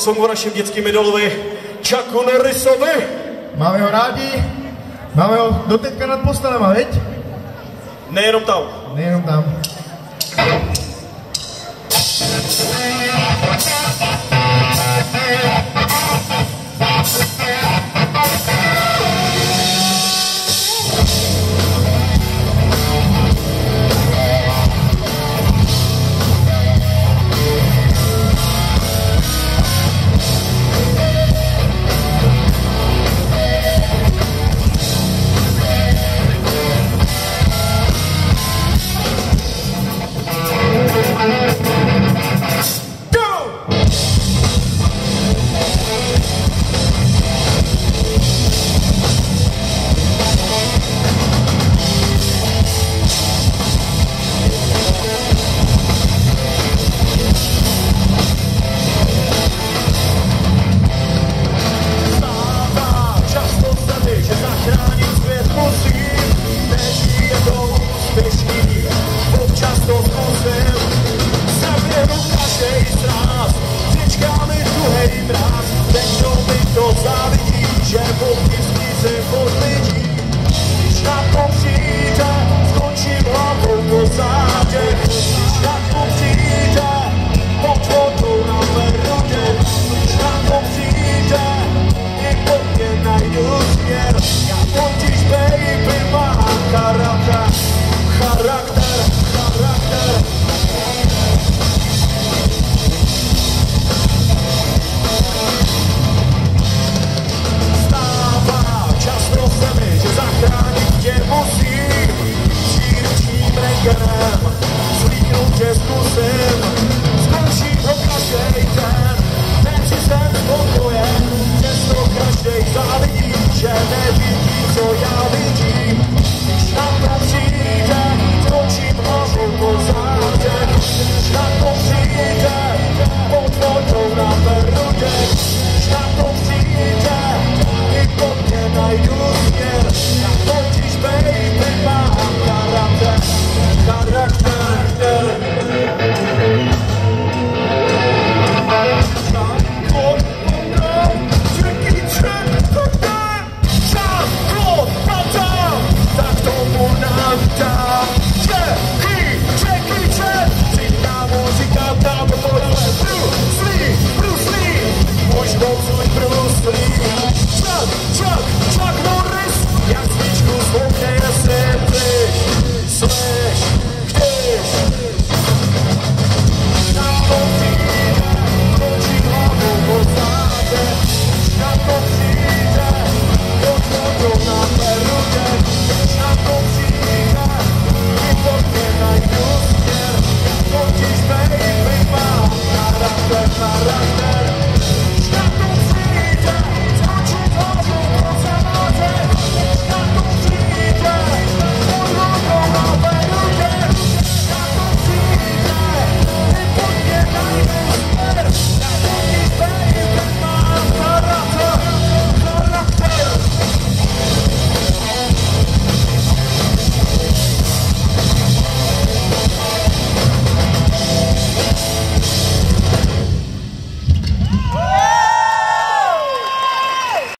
songu našim dětským idolovi Čaku Norrisovi. Máme ho rádi, máme ho doteďka nad postelema, veď? Nejenom tam. Nejenom tam. Bogiem Z linią gdzie z plusem Skończy pokaże i ten Ten system